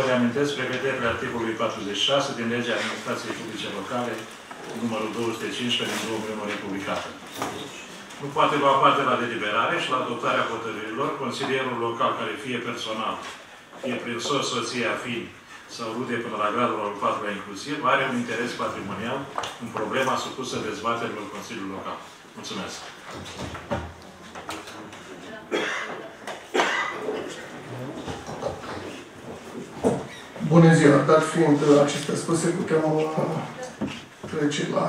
Vă reamintesc prevederile articolului 46 din legea administrației publice locale, numărul 215 din 2001 republicată. Nu poate lua parte la deliberare și la adoptarea hotărârilor consilierul local care fie personal, fie prin soț, soția, fiind sau rude până la gradul al 4 inclusiv, are un interes patrimonial în problema supusă dezbaterilor Consiliului Local. Mulțumesc! Bună ziua! Dat fiind acestea spuse, putem uh, trece la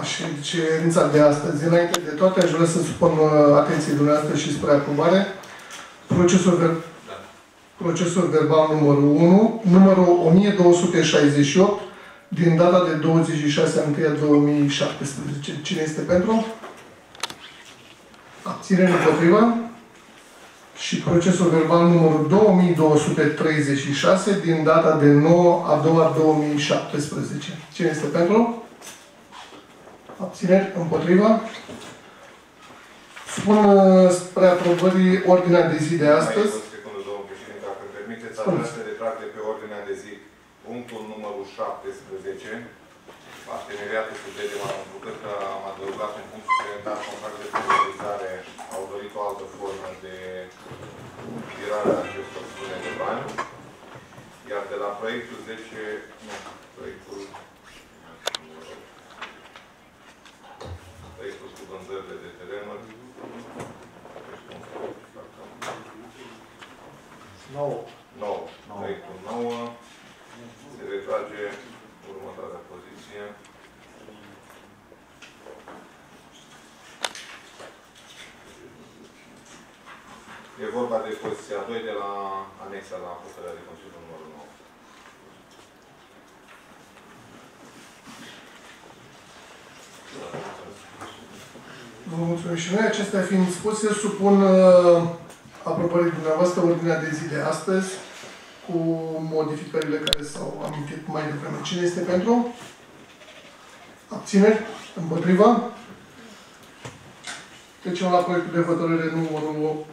ședința de astăzi. Înainte de toate, aș vrea să supun uh, atenției dumneavoastră și spre aprobare procesul, ver procesul verbal numărul 1, numărul 1268, din data de 26 ianuarie 2017. Cine este pentru? Abținere împotriva? Și procesul verbal numărul 2236 din data de 9 a doua 2017. Cine este pentru? Abțineri? Împotriva? Spun uh, spre aprobării ordinea de zi de astăzi. Mai secundă, domnul președinte, dacă îmi permiteți, aș vrea să retrag de pe ordinea de zi punctul numărul 17, parteneriatul cu DDM, am făcut că am adăugat un punct suplimentar contract de finalizare, au dorit o altă formă de tirare a acestor sume de bani. Iar de la proiectul 10, nu, proiectul proiectul cu vânzările de terenuri, 9. 9. Proiectul 9 se retrage E vorba de poziția 2 de la anexa la hotărârea de Consiliul numărul 9. Vă mulțumim și noi. Acestea fiind spuse, supun uh, aprobării dumneavoastră ordinea de zi de astăzi cu modificările care s-au amintit mai devreme. Cine este pentru? Abțineri? Împotriva? Trecem la proiectul de hotărâre numărul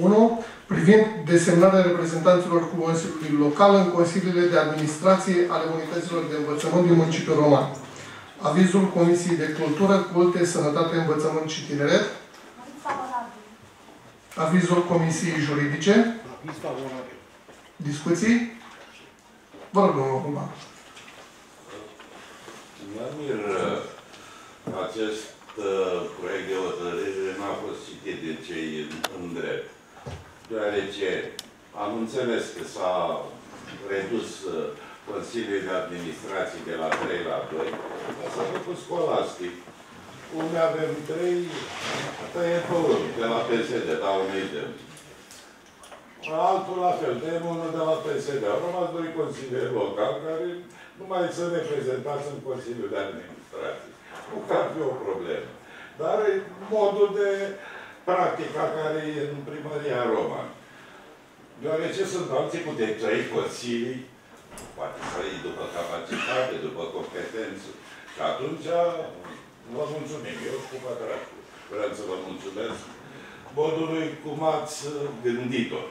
1 privind desemnarea reprezentanților Consiliului Local în Consiliile de Administrație ale Unităților de Învățământ din municipiul Roman. Avizul Comisiei de Cultură, Culte, Sănătate, Învățământ și Tineret. Avizul Comisiei Juridice. Aviz favorabil. Discuții? Vă rog, domnul Roman. Mă mir uh, acest uh, proiect de hotărâre n-a fost citit de cei în drept. Deoarece am înțeles că s-a redus uh, Consiliul de Administrație de la 3 la 2, dar s-a făcut scolastic. Unde avem 3, tăie pe unul, de la PSD, dau un exemplu. Altul la fel, tăiem unul de la PSD. Au rămas doi consilieri locali care nu mai sunt reprezentați în Consiliul de Administrație. Nu că ar fi o problemă. Dar e modul de practica care e în primăria Roma. Deoarece sunt alții cu de trei consilii, poate trei după capacitate, după competență. Și atunci vă mulțumim. Eu cu pătratul. Vreau să vă mulțumesc modului cum ați gândit-o.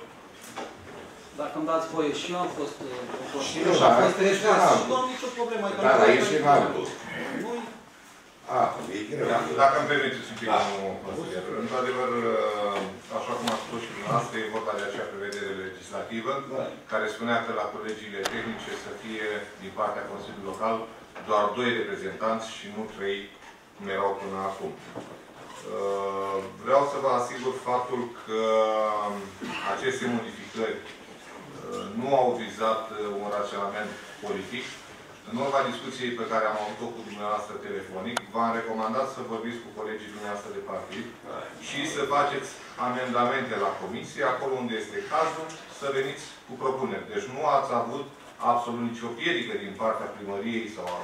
Dacă îmi dați voie, și eu am fost uh, în Și Consiliu eu, și am da, fost reștras. da. Și nu am nicio problemă. adică Dar nu aici trebuie e să- altul. Nu, Ah, e greu. Dacă, dacă îmi permiteți un pic, Da. domnul consilier. Într-adevăr, așa cum a spus și dumneavoastră, e vorba de acea prevedere legislativă Da. care spunea că la colegiile tehnice să fie din partea Consiliului Local doar doi reprezentanți și nu trei, cum erau până acum. Uh, Vreau să vă asigur faptul că aceste modificări uh, nu au vizat uh, un raționament politic. În urma discuției pe care am avut-o cu dumneavoastră telefonic, v-am recomandat să vorbiți cu colegii dumneavoastră de partid și să faceți amendamente la comisie, acolo unde este cazul, să veniți cu propuneri. Deci nu ați avut absolut nicio piedică din partea primăriei sau a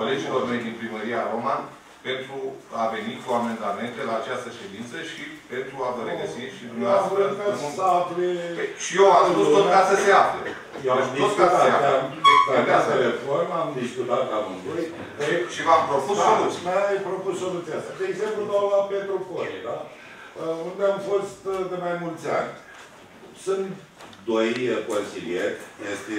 colegilor mei din primăria Roman pentru a veni cu amendamente la această ședință și pentru a vă regăsi și dumneavoastră Eu în vreau muncă. să afle... Păi, Și eu am spus tot ca să se afle. Eu am Deci tot ca să se discutat, afle. Am Deci, de la asta. telefon, am discutat amândoi. Și v-am propus Da, soluții. mi-ai propus soluția asta. De exemplu, dau la Petru Coni, da? Uh, Unde am fost uh, de mai mulți ani. Sunt doi consilieri, este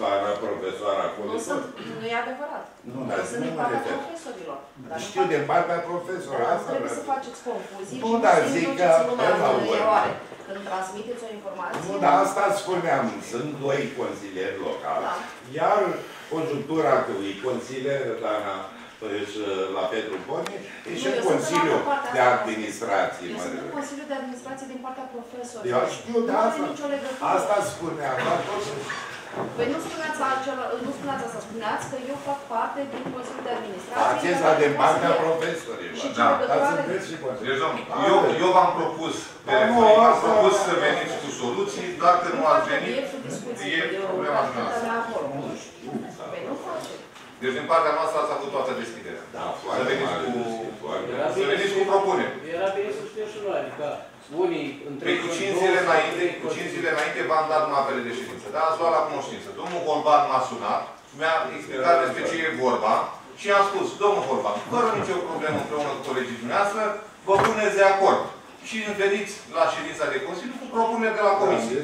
doamna profesor acolo. Nu, sunt, nu e adevărat. Nu, Nu dar sunt nu din mă partea refer. profesorilor. Dar nu Știu fac- de partea dar profesorului, nu asta trebuie să vreau. faceți confuzii Nu, și dar să zic induceți că lumea până la în urmă- eroare. Când transmiteți o informație... Nu, dar asta spuneam, sunt doi consilieri locali, Da. iar conjunctura că e consilier, doamna își, la Petru Bone, e și Nu, în eu sunt în Consiliul altă parte a de asta. Administrație, Eu mă sunt în refer. Consiliul de Administrație din partea profesorilor. Eu știu de Nu are asta. nicio legătură. Asta spuneam, dar tot Păi nu spuneați, altceva, nu spuneați asta, spuneați că eu fac parte din Consiliul de Administrație. acesta care de sunt partea consilier. profesorilor. Și ce Da, legătură Dar are? sunteți și consilieri. Deci, domnul, eu, eu v-am propus, pe Da, nu, refren, v-am asta- propus să veniți cu soluții, dacă nu ați venit, obiectul discuției, e eu problema atâta noastră. mea acolo. Păi nu face. Deci din partea noastră ați avut toată deschiderea. Da, Să foarte veniți mare cu... discuție, foarte Era Să bine veniți să- cu propuneri. Era bine să știu și noi, adică unii între Păi cu 5 zile înainte, cu 5 zile înainte v-am dat mapele de ședință. Da, ați luat la cunoștință. Domnul Holban m-a sunat, mi-a explicat despre ce e vorba și am spus, domnul Holban, fără nicio problemă împreună cu colegii dumneavoastră, vă puneți de acord. Și veniți la ședința de Consiliu cu propuneri de la Comisie.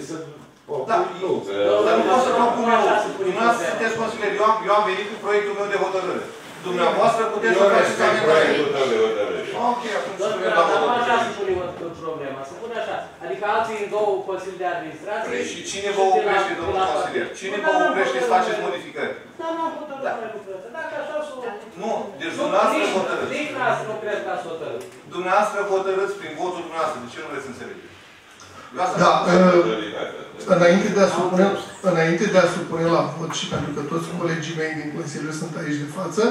Da. Nu, că... Dar nu pot să propun eu. Așa se pune Dumneavoastră problema. sunteți consilieri. Eu am, eu am venit cu proiectul meu de hotărâre. Dumneavoastră puteți Eu să faceți respect amendamente. proiectul tău de hotărâre. Ok, atunci Doar să că mergem la dar nu așa se votul. pune o- problema, se pune așa. Adică alții în două consilii de administrație... Păi și cine vă de la- oprește, de domnul la- consilier? Cine Nu, vă dar nu oprește să hotărâți faceți mai- modificări? Dar nu am hotărât Da. mai lucrurile astea. Dacă așa s-o... Nu, deci Nu, dumneavoastră nici- hotărâți. Nici dumneavoastră nu cred că ați hotărât. Dumneavoastră hotărâți prin votul dumneavoastră. De ce nu vreți să înțelegeți? Eu asta Da, spun. uh, înainte de, a supune, înainte de a supune la vot și pentru că toți colegii mei din Consiliu sunt aici de față,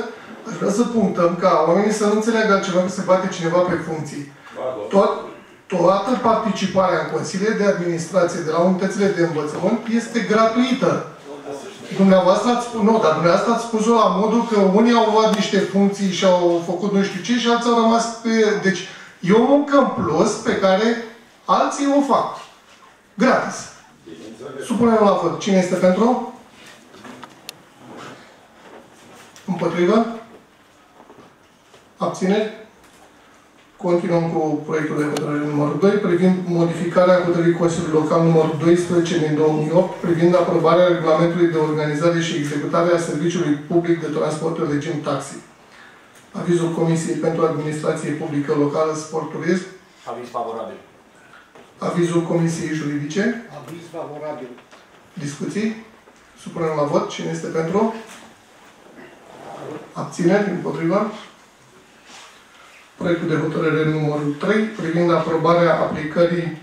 aș vrea să punctăm ca oamenii să nu înțeleagă altceva că se bate cineva pe funcții. Tot, toată participarea în Consiliile de Administrație de la unitățile de învățământ este gratuită. Dumneavoastră ați spus, nu, dar dumneavoastră ați spus-o la modul că unii au luat niște funcții și au făcut nu știu ce și alții au rămas pe... Deci, e o muncă în plus pe care alții o fac. Gratis. Supunem la vot. Cine este pentru? Împotrivă? Abțineri? Continuăm cu proiectul de hotărâre numărul 2 privind modificarea hotărârii Consiliului Local numărul 12 din 2008 privind aprobarea regulamentului de organizare și executare a serviciului public de transport în regim taxi. Avizul Comisiei pentru Administrație Publică Locală Sport Turism. Aviz favorabil. Avizul Comisiei Juridice. Aviz favorabil. Discuții? Supunem la vot. Cine este pentru? Abțineri? Împotriva? Proiectul de hotărâre numărul 3 privind aprobarea aplicării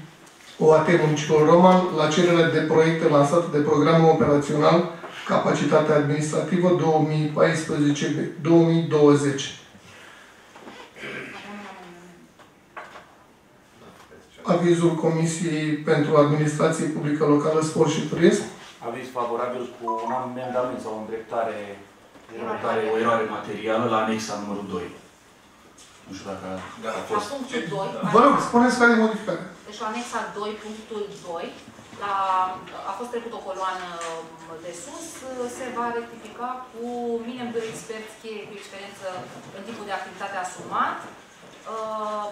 OAT Municipiul Roman la cererea de proiecte lansate de programul operațional Capacitatea Administrativă 2014-2020. Avizul Comisiei pentru Administrație Publică Locală, Sport și Turism. Aviz favorabil cu un amendament sau o îndreptare, îndreptare, o eroare materială la anexa numărul 2. Nu știu dacă Da, a La fost. punctul 2, Vă rog, spuneți care e modificarea. deci la anexa 2, punctul 2, la, a fost trecut o coloană de sus, se va rectifica cu minim 2 experți cheie cu experiență în tipul de activitate asumat, uh,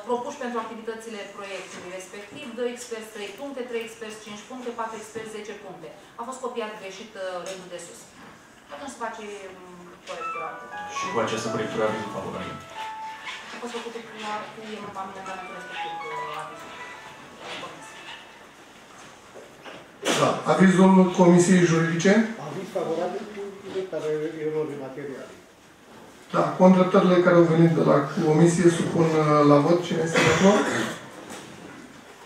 propuși pentru activitățile proiectului respectiv, 2 experți 3 puncte, 3 experți 5 puncte, 4 experți 10 puncte. A fost copiat greșit uh, rândul de sus. Atunci se face um, corectura. și cu această proiectură avizul favorabil. A fost făcut cu, cu amendamentul respectiv uh, avizul. Da. Avizul Comisiei Juridice. Aviz favorabil cu corectarea erorii materiale. Da. Cu îndreptările care au venit de la Comisie supun uh, la vot. Cine este pentru?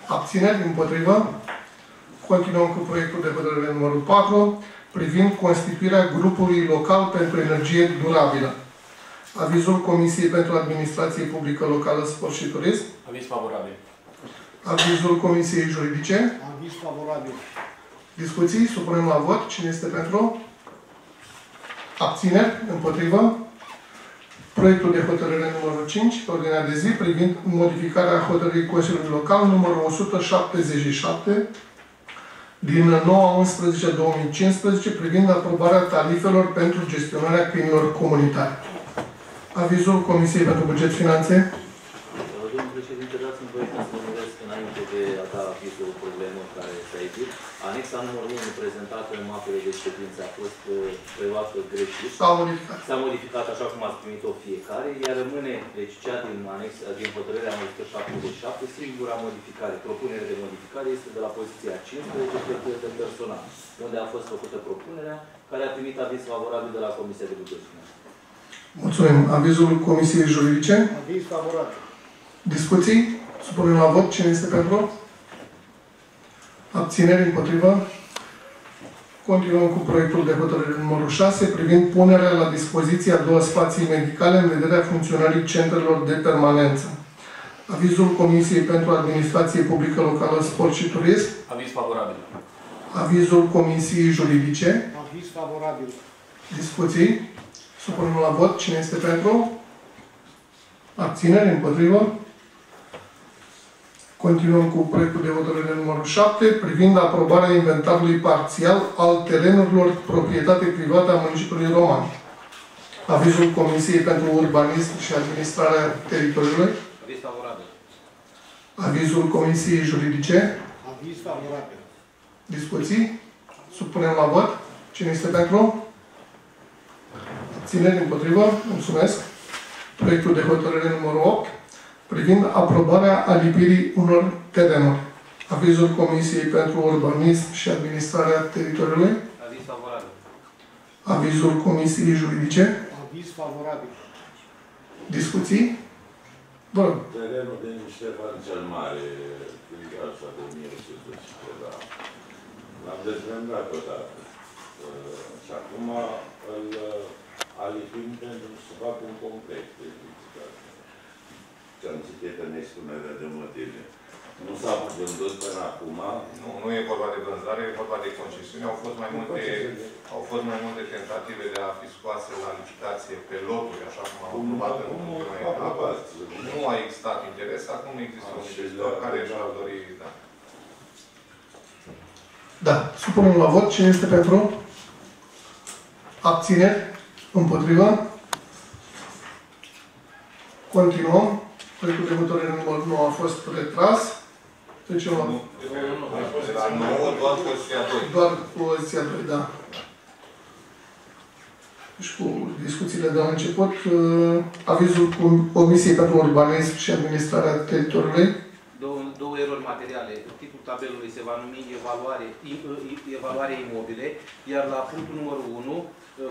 Abțineri? Împotrivă? Continuăm cu proiectul de hotărâre numărul 4 privind constituirea grupului local pentru energie durabilă. Avizul Comisiei pentru Administrație Publică Locală, Sport și Turism. Aviz favorabil. Avizul Comisiei Juridice. Aviz favorabil. Discuții? Supunem la vot. Cine este pentru? Abțineri? Împotrivă? Proiectul de hotărâre numărul 5, pe ordinea de zi, privind modificarea hotărârii Consiliului Local numărul 177 din 9-11-2015 privind aprobarea tarifelor pentru gestionarea câinilor comunitare. Avizul Comisiei pentru Buget Finanțe. Domnul președinte, dați-mi voie ca să mă numesc înainte de a da avizul o problemă care s-a evit. Anexa anexa numărul 1 prezentată în mapele de ședință a fost uh, preluată greșit. S-au modificat. S-a modificat așa cum ați primit-o fiecare, iar rămâne, deci cea din, anex, din hotărârea 177, singura modificare, propunere de modificare este de la poziția 15, cheltuieli de personal, unde a fost făcută propunerea, care a primit aviz favorabil de la Comisia de Buget Financiar. Mulțumim. Avizul Comisiei Juridice. Aviz favorabil. Discuții? Supunem la vot. Cine este pentru? Abțineri împotrivă? Continuăm cu proiectul de hotărâre numărul 6 privind punerea la dispoziție a două spații medicale în vederea funcționării centrelor de permanență. Avizul Comisiei pentru Administrație Publică Locală, Sport și Turism. Aviz favorabil. Avizul Comisiei Juridice. Aviz favorabil. Discuții? Supunem la vot. Cine este pentru? Abțineri împotrivă? Continuăm cu proiectul de hotărâre numărul 7 privind aprobarea inventarului parțial al terenurilor proprietate privată a municipiului Roman. Avizul Comisiei pentru Urbanism și Administrarea Teritoriului. Aviz favorabil. Avizul Comisiei Juridice. Aviz favorabil. Discuții? Supunem la vot. Cine este pentru? Țineri împotrivă? Mulțumesc. Proiectul de hotărâre numărul 8 privind aprobarea alipirii unor terenuri. Avizul Comisiei pentru Urbanism și Administrarea Teritoriului. Aviz favorabil. Avizul Comisiei Juridice. Aviz favorabil. Discuții? Vă rog. Terenul din Ștefan cel Mare, Crigașa de 1100 ceva. L-am dezmembrat odată. Uh, Și acum îl uh, alipim pentru să fac un complex de ridicare. Ce am citit în expunerea de motive. Nu s-a vândut până acum. Nu, nu e vorba de vânzare, e vorba de concesiune. Au fost mai multe, au fost mai multe tentative de a fi scoase la licitație pe loturi, așa cum am aprobat în ultima etapă. Nu a existat interes, acum există un investitor care și-ar dori, da. Da. Supunem la vot. Cine este pentru? Abțineri? Împotrivă? Continuăm. Proiectul de hotărâre numărul 9 a fost retras. Trecem la Nu, de la 9, doar poziția 2. doar poziția 2, da. Și cu discuțiile de la început, uh, avizul Com- Comisiei pentru Urbanism și Administrarea Teritoriului. Două, două erori materiale. Titlul tabelului se va numi evaluare, i- i- evaluare imobile, iar la punctul numărul 1,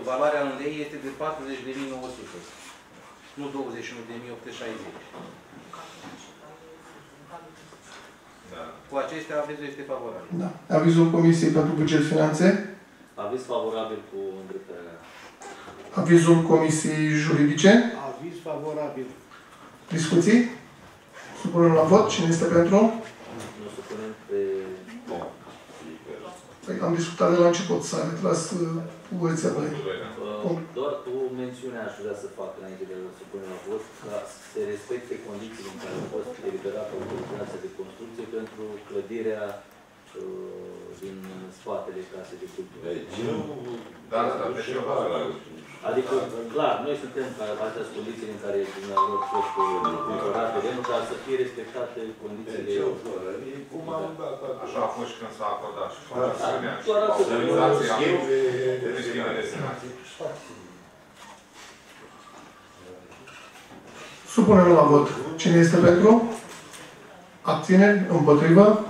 valoarea în lei este de 40.900, nu 21.860. Da. Cu acestea avizul este favorabil. Da. Avizul Comisiei pentru Buget Finanțe. Aviz favorabil cu îndreptarea. Avizul Comisiei Juridice. Aviz favorabil. Discuții? Supunem la vot. Cine este pentru? Nu supunem pe... Păi am discutat de la început. S-a retras uh, poziția 2. Uh, Doar o mențiune aș vrea să fac înainte de a supune la vot, ca să se respecte condițiile în care a fost eliberată autorizația de construcție pentru clădirea uh, din spatele casei de cultură. Deci, Da, da, da, deci eu vă Adică, clar, noi suntem ca aceste condiții în care dumneavoastră a fost cumpărat terenul, dar să fie respectate condițiile. deci, cum am dat Așa a fost și când s-a acordat și Da. concesiunea și Doar atât. autorizația schimb de de schimb de destinație. Supunem la vot. Cine este pentru? Abțineri? Împotrivă?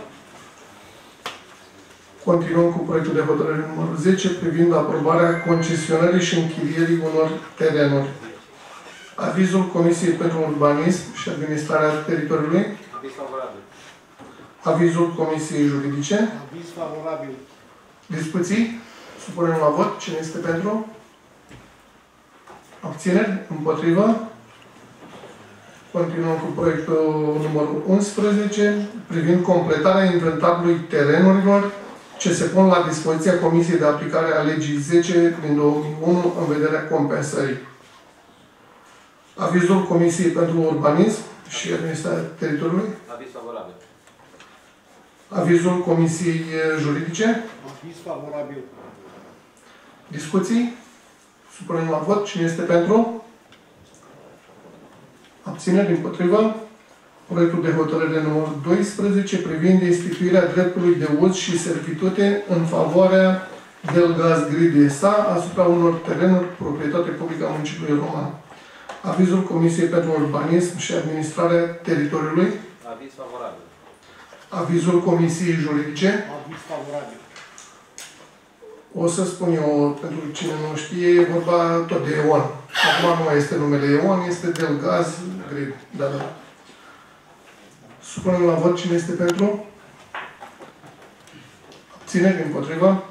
Continuăm cu proiectul de hotărâre numărul 10 privind aprobarea concesionării și închirierii unor terenuri. Avizul Comisiei pentru Urbanism și Administrarea Teritoriului. Aviz favorabil. Avizul Comisiei Juridice. Aviz favorabil. Discuții? Supunem la vot. Cine este pentru? Abțineri? Împotrivă? Continuăm cu proiectul numărul 11 privind completarea inventarului terenurilor ce se pun la dispoziția Comisiei de Aplicare a Legii 10 din 2001 în vederea compensării. Avizul Comisiei pentru Urbanism și Administrarea Teritoriului. Aviz favorabil. Avizul Comisiei Juridice. Aviz favorabil. Discuții? Supunem la vot. Cine este pentru? Abțineri împotrivă? Proiectul de hotărâre numărul 12 privind instituirea dreptului de uz și servitute în favoarea Delgaz Grid SA asupra unor terenuri proprietate publică a municipiului Roman. Avizul Comisiei pentru Urbanism și Administrarea Teritoriului. Aviz favorabil. Avizul Comisiei Juridice. Aviz favorabil. O să spun eu, pentru cine nu știe, e vorba tot de EON. Acum nu mai este numele EON, este Delgaz Grid. Da, da. Supunem la vot cine este pentru. Abțineri împotriva.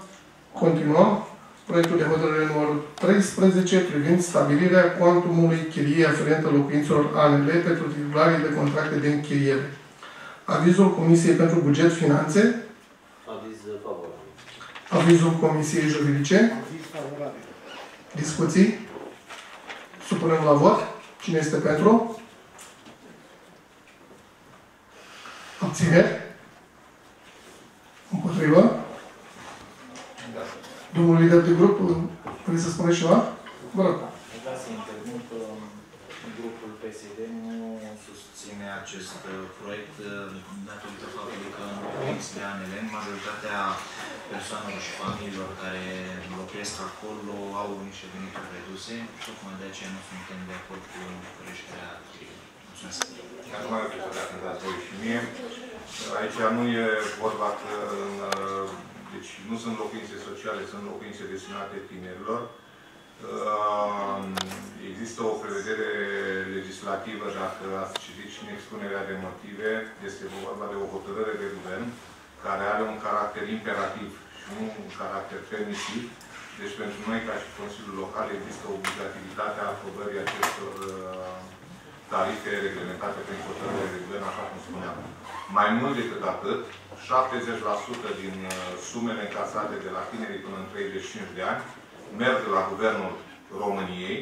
Continuăm. Proiectul de hotărâre numărul 13 privind stabilirea cuantumului chiriei aferentă locuințelor ANL pentru titularii de contracte de închiriere. Avizul Comisiei pentru Buget Finanțe. Aviz favorabil. Avizul Comisiei Juridice. Aviz favorabil. Discuții? Supunem la vot. Cine este pentru? Abțineri? Împotrivă? Domnul lider de grup, vreți să spuneți ceva? Vă rog. Aș vrea să intervin că grupul PSD nu susține acest uh, proiect uh, datorită faptului că în provinția de ANL, majoritatea persoanelor și familiilor care locuiesc acolo au niște venituri reduse, tocmai de aceea nu suntem de acord cu creșterea chiriei. Mulțumesc. Acum mai uite, dacă îmi dați voi și mie. Aici nu e vorba că în, deci nu sunt locuințe sociale, sunt locuințe destinate tinerilor. Uh, Există o prevedere legislativă, dacă ați citit și în expunerea de motive, este vorba de o hotărâre de guvern care are un caracter imperativ și nu un caracter permisiv. Deci pentru noi, ca și Consiliul Local, există obligativitatea aprobării acestor uh, tarife reglementate prin hotărâre de guvern, așa cum spuneam. Mai mult decât atât, 70% din uh, sumele încasate de la tinerii până în 35 de ani merg la Guvernul României,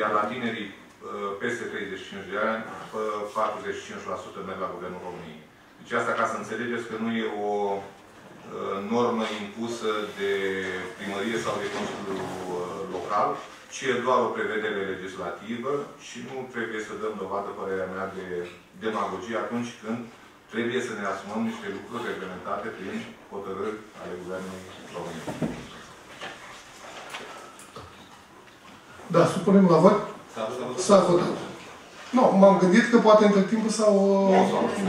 iar la tinerii uh, peste 35 de ani, uh, 45% merg la Guvernul României. Deci asta ca să înțelegeți că nu e o uh, normă impusă de primărie sau de Consiliul uh, Local, ci e doar o prevedere legislativă și nu trebuie să dăm dovadă, părerea mea, de demagogie atunci când trebuie să ne asumăm niște lucruri reglementate prin hotărâri ale Guvernului României. Da, supunem la vot. S-a văzut, s-a văzut. S-a votat. Nu, m-am gândit că poate între timp s-au,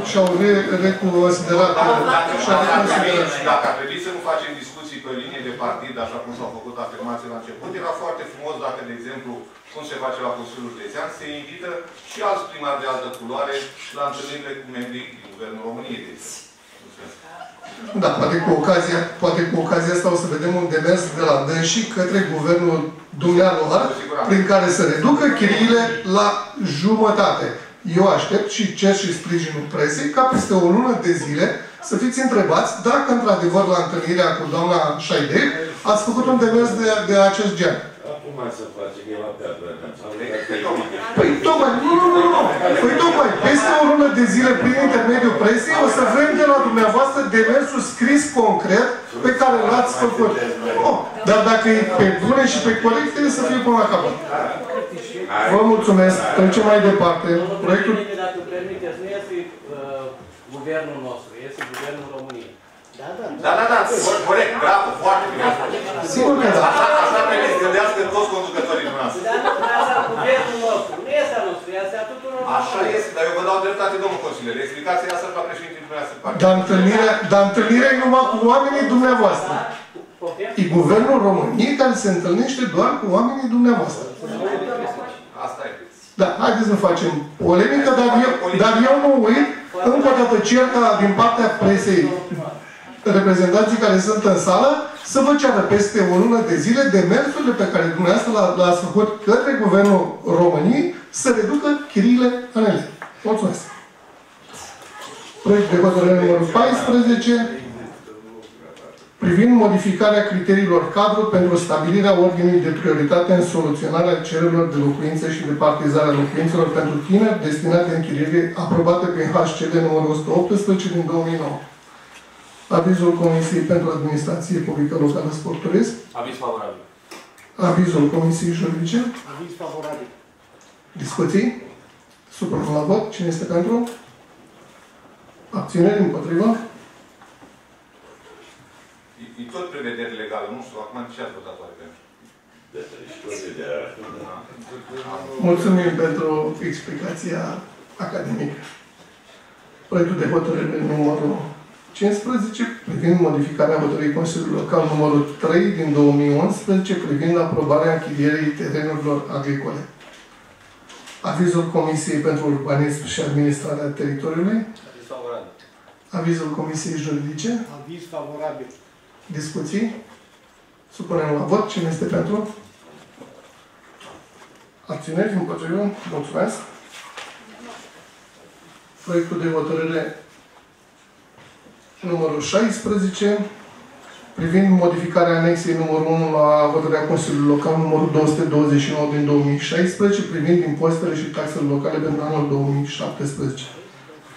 și-au re, reconsiderat. Dacă, dacă, și-au dacă, ar trebui, reconsiderat. dacă ar trebui să nu facem discuții pe linie de partid, așa cum s-au făcut afirmații la început, era foarte frumos dacă, de exemplu, cum se face la Consiliul Județean, se invită și alți primari de altă culoare la întâlnirile cu membrii din Guvernul României, de exemplu. Mulțumesc. Da, poate cu ocazia, poate cu ocazia asta o să vedem un demers de la dânsii către guvernul dumnealor, prin care să reducă chiriile la jumătate. Eu aștept și cer și sprijinul presei ca peste o lună de zile să fiți întrebați dacă într-adevăr la întâlnirea cu doamna Șaidei ați făcut un demers de, de acest gen. Acum să facem el la piatră. Păi tocmai, nu, nu, nu, nu. Păi tocmai, peste o lună de zile, prin intermediul presei, o să vrem de la dumneavoastră demersul scris concret pe care l-ați făcut. Nu, dar dacă e pe bune și pe corect, trebuie să fie până la capăt. Vă mulțumesc. Trecem mai departe. Proiectul... Dacă permiteți, nu este uh, guvernul nostru, este guvernul României. Da, da, Da, da, da, corect, bravo, foarte bine. Sigur că da. Așa, așa trebuie să gândească toți conducătorii dumneavoastră. Dar nu asta guvernul nostru, nu este al nostru, este a tuturor. Așa este, dar eu vă dau dreptate, domnul consilier. Explicația asta la președintele dumneavoastră. Dar întâlnirea, dar întâlnirea e numai cu oamenii dumneavoastră. Poftim? E guvernul României care se întâlnește doar cu oamenii dumneavoastră. Asta e. Da, haideți să facem polemică, dar eu, dar eu nu uit, încă o dată cer ca din partea presei reprezentanții care sunt în sală să vă ceară peste o lună de zile demersurile pe care dumneavoastră le- le-ați făcut către Guvernul României să reducă chiriile în ele. Mulțumesc. Proiect de hotărâre numărul 14 privind modificarea criteriilor cadru pentru stabilirea ordinii de prioritate în soluționarea cererilor de locuințe și de partizare a locuințelor pentru tineri destinate închiriere aprobate prin HCD numărul 118 din 2009. Avizul Comisiei pentru Administrație Publică Locală Sport Turism. Aviz favorabil. Avizul Comisiei Juridice. Aviz favorabil. Discuții. Supunem la vot. Cine este pentru? Abțineri împotrivă? E, e tot prevedere legală, nu știu, acum ce ați votat oare pentru? De treci de Mulțumim pentru explicația academică. Proiectul de hotărâre numărul 15 privind modificarea hotărârii Consiliului Local numărul 3 din 2011 privind aprobarea închirierii terenurilor agricole. Avizul Comisiei pentru Urbanism și Administrarea Teritoriului. Aviz favorabil. Avizul Comisiei Juridice. Aviz favorabil. Discuții? Supunem la vot. Cine este pentru? Abțineri? Împotrivă? Mulțumesc. Proiectul de hotărâre numărul 16 privind modificarea anexei numărul 1 la hotărârea Consiliului Local numărul 229 din 2016 privind impozitele și taxele locale pentru anul 2017.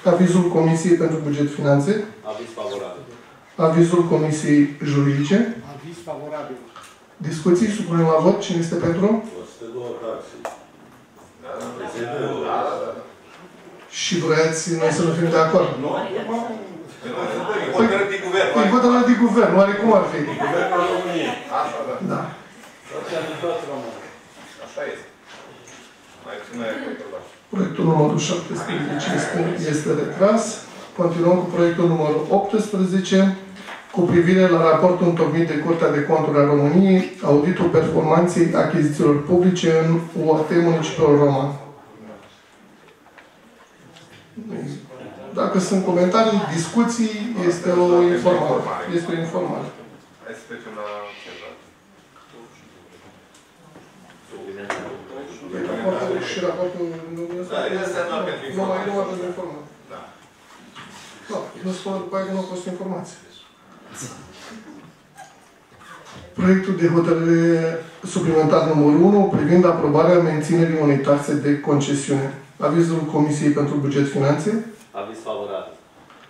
Avizul Comisiei pentru Buget Finanțe. Aviz favorabil. Avizul Comisiei Juridice. Aviz favorabil. Discuții, supunem la vot. Cine este pentru? 102 taxe. Da, da, Prețele da, da, da. Și vreați noi să nu fim de acord. Nu? E hotărât de guvern. E hotărât de guvern, oare cum ar fi? Guvernul României. Așa, da. Da. Toți toți români. Așa este. Mai ține controlat. Proiectul numărul 17 este, este retras. Continuăm cu proiectul numărul 18 cu privire la raportul întocmit de Curtea de Conturi a României, auditul performanței achizițiilor publice în UAT Municipiul Roman. Dacă sunt comentarii, discuții, este o informare. Este o informare. Hai să trecem la celălalt. Raportul și raportul Da, el înseamnă pentru Nu mai nu informare. avem informare. Da. Da, nu spun după aia că nu au fost informații. Proiectul de hotărâre suplimentar numărul 1 privind aprobarea menținerii unei taxe de concesiune. Avizul Comisiei pentru Buget Finanțe. Aviz favorabil.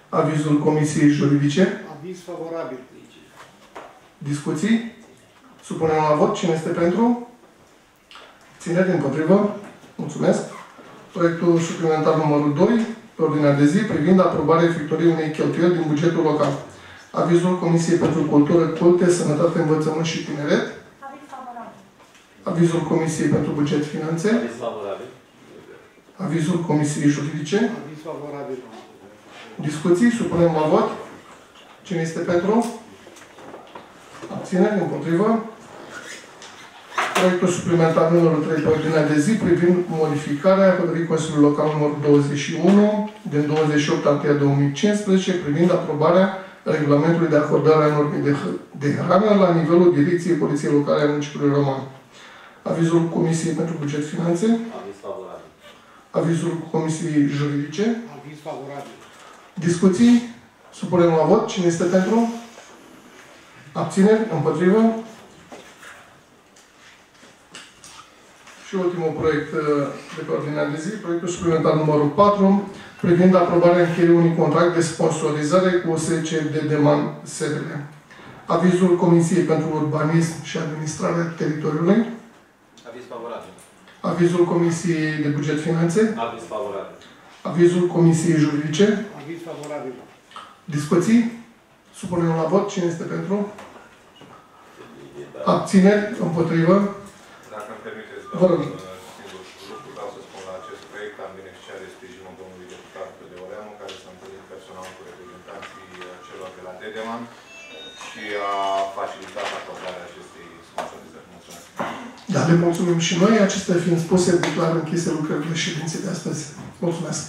Avizul Comisiei Juridice. Aviz favorabil. Discuții? Supunem la vot. Cine este pentru? Țineri împotrivă? Mulțumesc. Proiectul suplimentar numărul 2, pe ordinea de zi, privind aprobarea efectuării unei cheltuieli din bugetul local. Avizul Comisiei pentru Cultură, Culte, Sănătate, Învățământ și Tineret. Aviz favorabil. Avizul Comisiei pentru Buget Finanțe. Aviz favorabil. Avizul Comisiei Juridice. Aviz favorabil. Discuții? Supunem la vot. Cine este pentru? Abțineri? Împotrivă? Proiectul suplimentar numărul 3 pe ordinea de zi privind modificarea hotărârii Consiliului Local numărul 21 din 28 a 2015 privind aprobarea regulamentului de acordare a normei de, h- de hrană la nivelul Direcției Poliției Locale a Municipiului Roman. Avizul Comisiei pentru Buget Finanțe. Aviz favorabil. Avizul Comisiei Juridice. Aviz favorabil. Discuții? Supunem la vot. Cine este pentru? Abțineri? Împotrivă? Și ultimul proiect uh, de pe ordinea de zi, proiectul suplimentar numărul 4, privind aprobarea încheierii unui contract de sponsorizare cu OSC de Deman SRL. Avizul Comisiei pentru Urbanism și Administrarea Teritoriului. Aviz favorabil. Avizul Comisiei de Buget Finanțe. Aviz favorabil. Avizul Comisiei Juridice. Aviz favorabil. Discuții? Supunem la vot. Cine este pentru? Abțineri? Împotrivă? Dacă îmi permiteți, Vă rog. domnul singur lucru, vreau să spun la acest proiect, am beneficiat de sprijinul domnului deputat Deoreanu, care s-a întâlnit personal cu reprezentanții uh, celor de la Dedeman și a facilitat acordarea acestei sponsorizări. Mulțumesc! Da, le mulțumim și noi. Acestea fiind spuse, declar închise lucrările ședinței de astăzi. Mulțumesc!